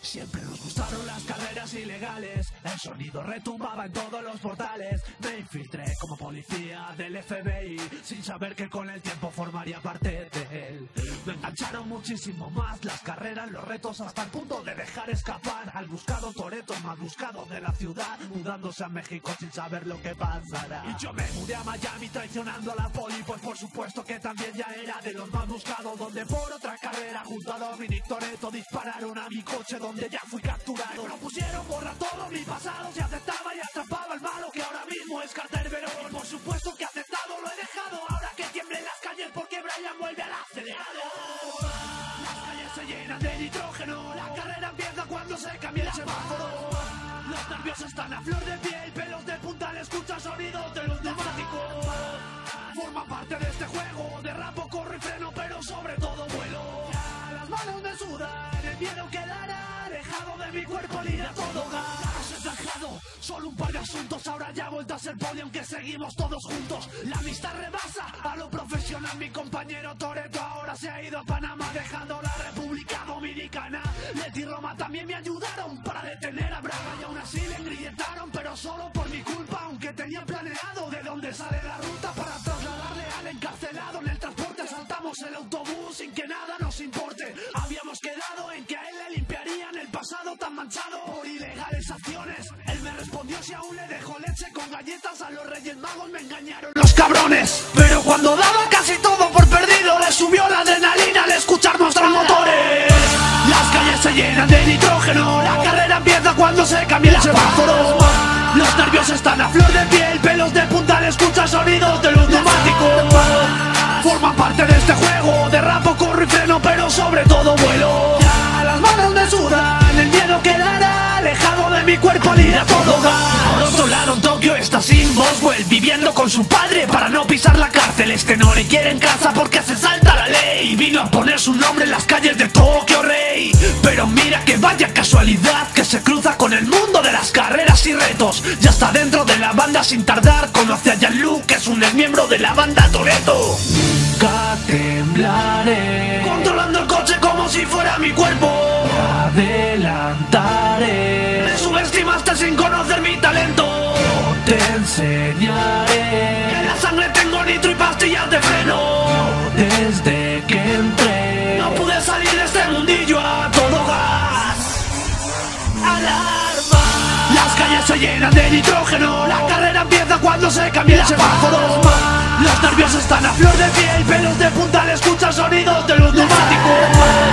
Siempre nos gustaron las carreras ilegales, el sonido retumbaba en todos los portales. Me infiltré como policía del FBI, sin saber que con el tiempo formaría parte de engancharon muchísimo más las carreras, los retos, hasta el punto de dejar escapar al buscado Toreto, más buscado de la ciudad, mudándose a México sin saber lo que pasará. Y yo me mudé a Miami traicionando a la poli, pues por supuesto que también ya era de los más buscados, donde por otra carrera junto a Dominic Toreto dispararon a mi coche donde ya fui capturado. Me propusieron borrar todo mi pasado, la carrera empieza cuando se cambia el semáforo. Los nervios están a flor de piel, pelos de punta al escuchar sonidos de los neumáticos. Forman parte de este juego, derrapo, corro y freno, pero sobre todo vuelo. Las manos me sudan, el miedo quedará de mi cuerpo, a todo gas. He dejado solo un par de asuntos, ahora ya vuelto a ser podio, aunque seguimos todos juntos. La amistad rebasa a lo profesional, mi compañero Toreto ahora se ha ido a Panamá, dejando la República Dominicana. Leti Roma también me ayudaron para detener a Braga y aún así le engrilletaron, pero solo por mi culpa, aunque tenía planeado de dónde sale la ruta para trasladarle al encarcelado en el transporte. Saltamos el autobús sin que nada nos importe. Por ilegales acciones. Él me respondió si aún le dejo leche con galletas a los reyes magos me engañaron los cabrones. Pero cuando daba casi todo por perdido, le subió la adrenalina al escuchar nuestros motores. Las calles se llenan de nitrógeno, la carrera empieza cuando se cambia el semáforo. Los nervios están a flor de piel, pelos de punta al escuchar sonidos de los neumáticos. Forman parte de este juego, derrapo, corro y freno, pero sobre todo vuelo. Ya las manos me sudan, el miedo quedará alejado de mi cuerpo al ir a todo lado, en Tokio está sin Boswell, viviendo con su padre para no pisar la cárcel. Este no le quiere en casa porque se salta la ley. Vino a poner su nombre en las calles de Tokio, rey. Pero mira que vaya casualidad que se cruza con el mundo de las carreras y retos. Ya está dentro de la banda sin tardar. Conoce a Jean-Luc, que es un miembro de la banda Toreto. Adelantaré. Me subestimaste sin conocer mi talento. Te enseñaré. En la sangre tengo nitro y pastillas de freno. Desde que entré. No pude salir de este mundillo a todo gas. Alarma. Las calles se llenan de nitrógeno. La carrera empieza cuando se cambia el semáforo. Los nervios están a flor de piel, pelos de punta al escuchar sonidos de los neumáticos.